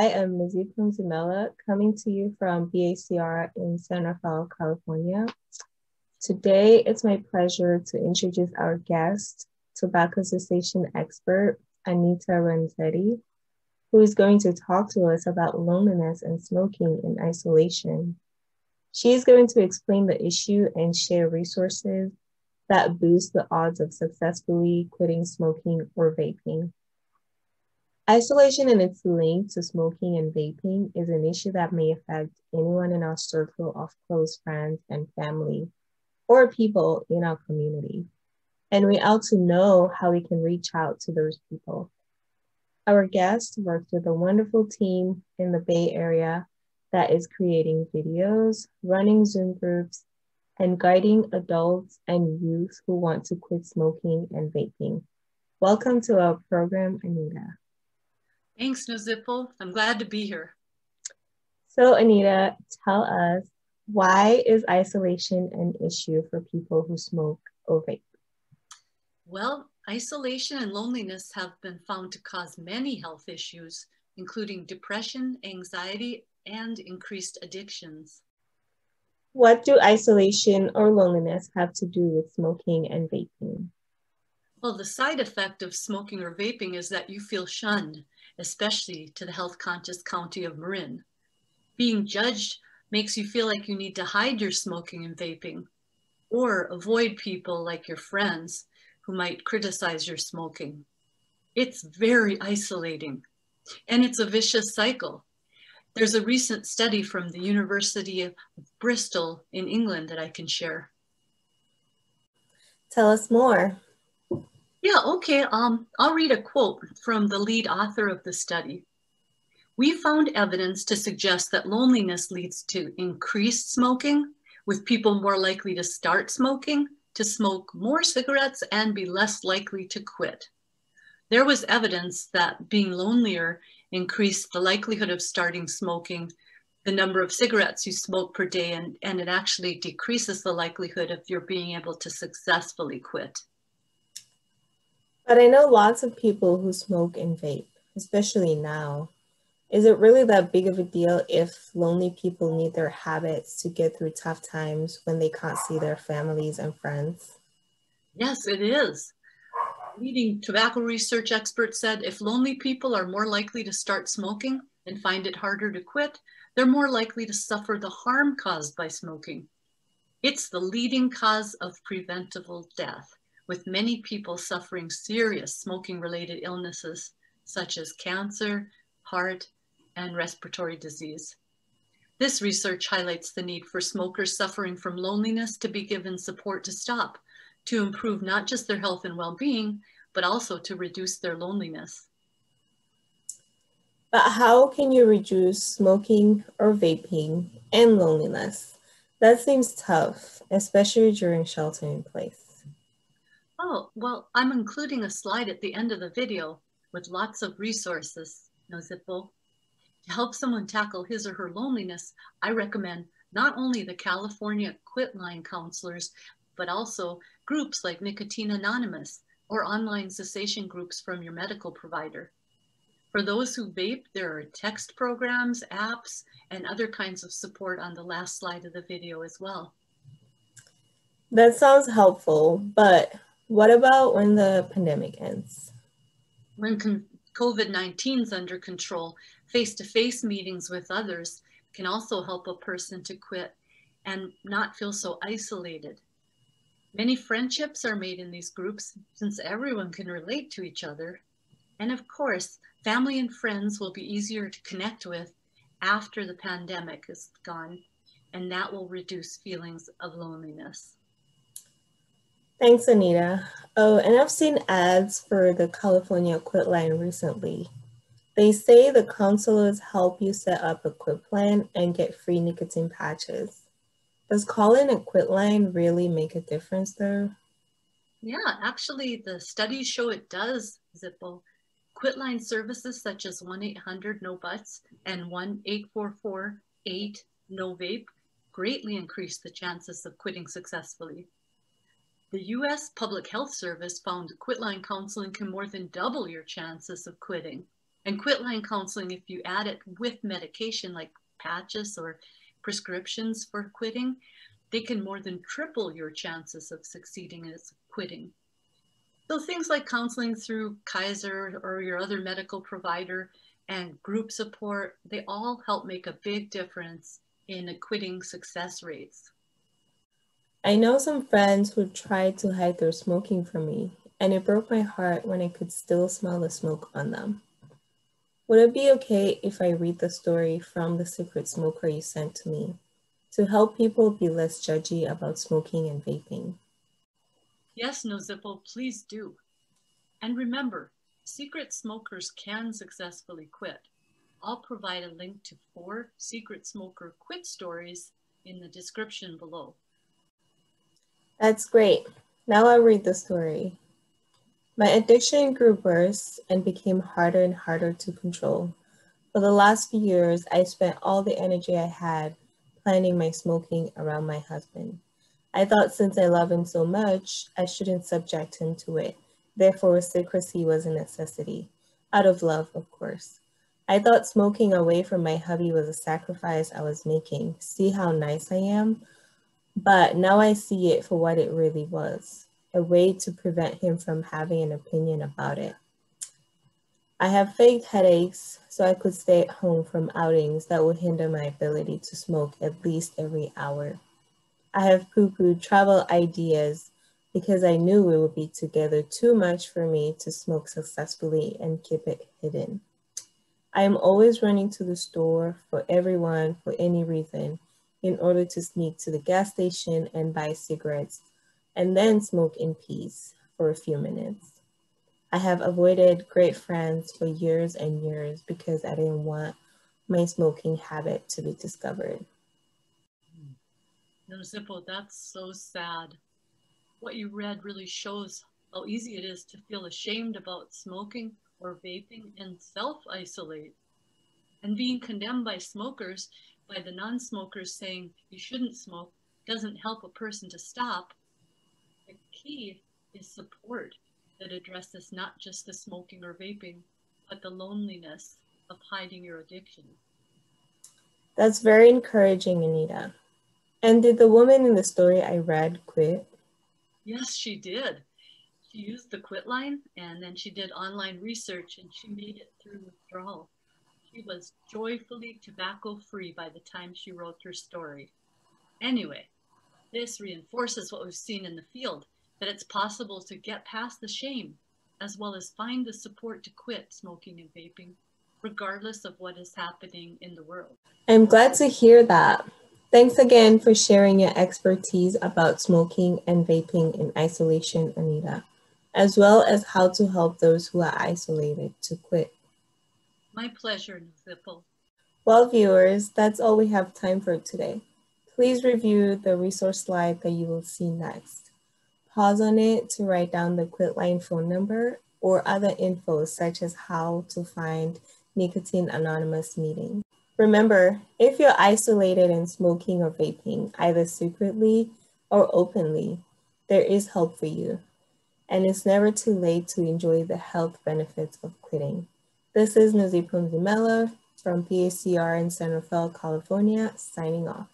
I am Nozipho Mzimela coming to you from BACR in San Rafael, California. Today, it's my pleasure to introduce our guest, tobacco cessation expert, Anita Ranzetti, who is going to talk to us about loneliness and smoking in isolation. She is going to explain the issue and share resources that boost the odds of successfully quitting smoking or vaping. Isolation and its link to smoking and vaping is an issue that may affect anyone in our circle of close friends and family or people in our community. And we to know how we can reach out to those people. Our guest works with a wonderful team in the Bay Area that is creating videos, running Zoom groups, and guiding adults and youth who want to quit smoking and vaping. Welcome to our program, Anita. Thanks, Nozipho. I'm glad to be here. So, Anita, tell us why is isolation an issue for people who smoke or vape? Well, isolation and loneliness have been found to cause many health issues, including depression, anxiety, and increased addictions. What do isolation or loneliness have to do with smoking and vaping? Well, the side effect of smoking or vaping is that you feel shunned especially to the health conscious county of Marin. Being judged makes you feel like you need to hide your smoking and vaping or avoid people like your friends who might criticize your smoking. It's very isolating and it's a vicious cycle. There's a recent study from the University of Bristol in England that I can share. Tell us more. Yeah, okay. Um, I'll read a quote from the lead author of the study. We found evidence to suggest that loneliness leads to increased smoking, with people more likely to start smoking, to smoke more cigarettes, and be less likely to quit. There was evidence that being lonelier increased the likelihood of starting smoking, the number of cigarettes you smoke per day, and, and it actually decreases the likelihood of your being able to successfully quit. But I know lots of people who smoke and vape, especially now. Is it really that big of a deal if lonely people need their habits to get through tough times when they can't see their families and friends? Yes, it is. Leading tobacco research expert said if lonely people are more likely to start smoking and find it harder to quit, they're more likely to suffer the harm caused by smoking. It's the leading cause of preventable death with many people suffering serious smoking related illnesses such as cancer, heart, and respiratory disease. This research highlights the need for smokers suffering from loneliness to be given support to stop, to improve not just their health and well-being, but also to reduce their loneliness. But how can you reduce smoking or vaping and loneliness? That seems tough, especially during shelter in place. Oh, well, I'm including a slide at the end of the video with lots of resources, Nozipho. To help someone tackle his or her loneliness, I recommend not only the California Quitline counselors, but also groups like Nicotine Anonymous or online cessation groups from your medical provider. For those who vape, there are text programs, apps, and other kinds of support on the last slide of the video as well. That sounds helpful, but what about when the pandemic ends? When COVID-19 is under control, face-to-face -face meetings with others can also help a person to quit and not feel so isolated. Many friendships are made in these groups since everyone can relate to each other. And of course, family and friends will be easier to connect with after the pandemic is gone, and that will reduce feelings of loneliness. Thanks, Anita. Oh, and I've seen ads for the California Quit Line recently. They say the counselors help you set up a quit plan and get free nicotine patches. Does calling a quit line really make a difference though? Yeah, actually the studies show it does, Zippo. Quitline services such as 1-800-NO-BUTTS and 1-844-8-NO-VAPE greatly increase the chances of quitting successfully. The U.S. Public Health Service found quitline counseling can more than double your chances of quitting. And quitline counseling, if you add it with medication like patches or prescriptions for quitting, they can more than triple your chances of succeeding in quitting. So things like counseling through Kaiser or your other medical provider and group support, they all help make a big difference in quitting success rates. I know some friends who tried to hide their smoking from me, and it broke my heart when I could still smell the smoke on them. Would it be okay if I read the story from the secret smoker you sent to me to help people be less judgy about smoking and vaping? Yes, Nozipho, please do. And remember, secret smokers can successfully quit. I'll provide a link to four secret smoker quit stories in the description below. That's great. Now I'll read the story. My addiction grew worse and became harder and harder to control. For the last few years, I spent all the energy I had planning my smoking around my husband. I thought since I love him so much, I shouldn't subject him to it. Therefore, secrecy was a necessity. Out of love, of course. I thought smoking away from my hubby was a sacrifice I was making. See how nice I am? But now I see it for what it really was a way to prevent him from having an opinion about it. I have faked headaches so I could stay at home from outings that would hinder my ability to smoke at least every hour. I have poo pooed travel ideas because I knew we would be together too much for me to smoke successfully and keep it hidden. I am always running to the store for everyone for any reason in order to sneak to the gas station and buy cigarettes and then smoke in peace for a few minutes. I have avoided great friends for years and years because I didn't want my smoking habit to be discovered. No, Zippo, that's so sad. What you read really shows how easy it is to feel ashamed about smoking or vaping and self isolate. And being condemned by smokers, by the non smokers saying you shouldn't smoke, doesn't help a person to stop the key is support that addresses not just the smoking or vaping, but the loneliness of hiding your addiction. That's very encouraging, Anita. And did the woman in the story I read quit? Yes, she did. She used the quit line and then she did online research and she made it through withdrawal. She was joyfully tobacco free by the time she wrote her story. Anyway, this reinforces what we've seen in the field, that it's possible to get past the shame, as well as find the support to quit smoking and vaping, regardless of what is happening in the world. I'm glad to hear that. Thanks again for sharing your expertise about smoking and vaping in isolation, Anita, as well as how to help those who are isolated to quit. My pleasure, Zipple. Well, viewers, that's all we have time for today. Please review the resource slide that you will see next. Pause on it to write down the Quitline phone number or other info such as how to find Nicotine Anonymous meeting. Remember, if you're isolated and smoking or vaping, either secretly or openly, there is help for you. And it's never too late to enjoy the health benefits of quitting. This is Nazi Mzimela from BACR in San Rafael, California, signing off.